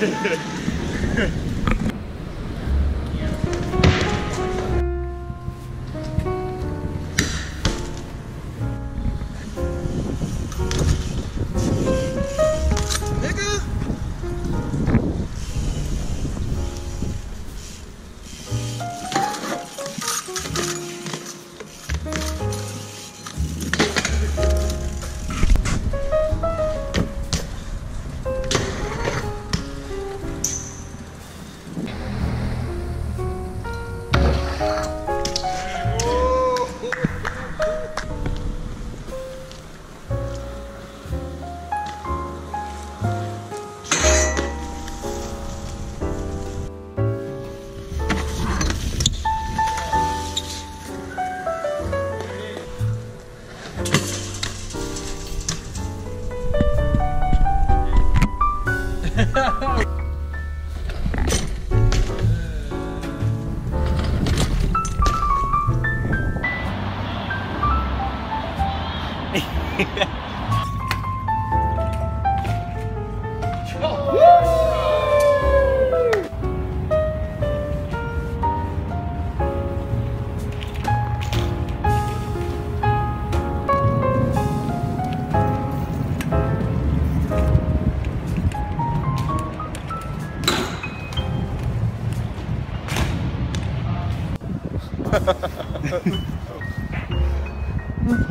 Yeah. Yeah.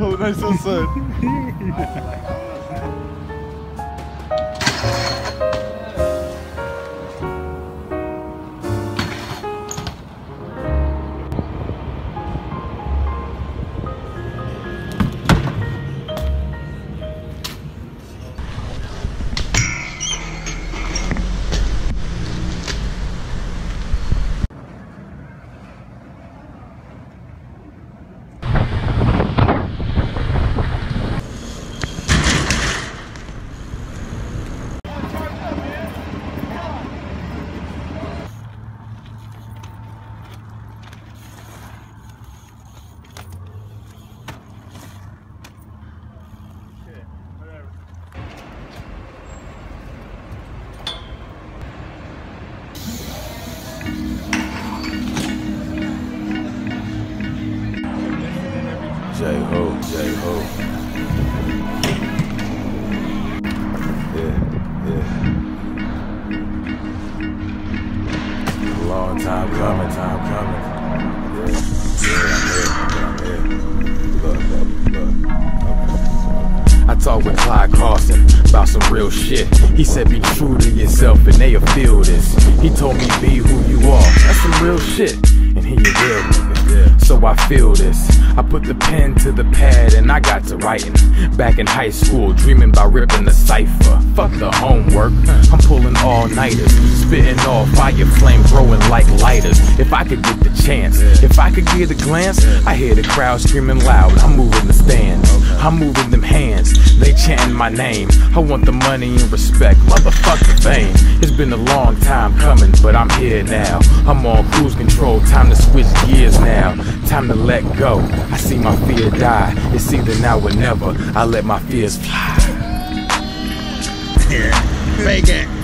oh, nice outside. J Ho, Ho. Yeah, yeah. Long time coming, time coming. Yeah, yeah, I'm here, I'm here. Look, look, look. I talked with Clyde Carson about some real shit. He said be true to yourself and they'll feel this. He told me be who you are. That's some real shit. Real nigga. So I feel this. I put the pen to the pad and I got to writing. Back in high school, dreaming about ripping the cipher. Fuck the homework. I'm pulling all nighters. Spitting all fire flame growing like lighters. If I could get the chance, if I could get a glance, I hear the crowd screaming loud. I'm moving the stands. I'm moving them hands. Chanting my name. I want the money and respect. Motherfuck the fame. It's been a long time coming, but I'm here now. I'm on cruise control. Time to switch gears now. Time to let go. I see my fear die. It's either now or never. I let my fears fly. Yeah, Fake it.